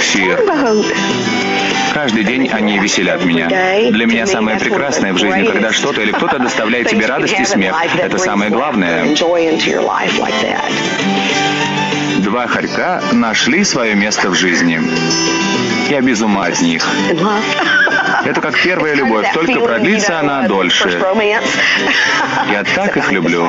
буксир. Каждый день они веселят меня. Для меня самое прекрасное в жизни, когда что-то или кто-то доставляет тебе радость и смех. Это самое главное. Два хорька нашли свое место в жизни. Я без ума от них. Это как первая любовь, только продлится она дольше. Я так их люблю.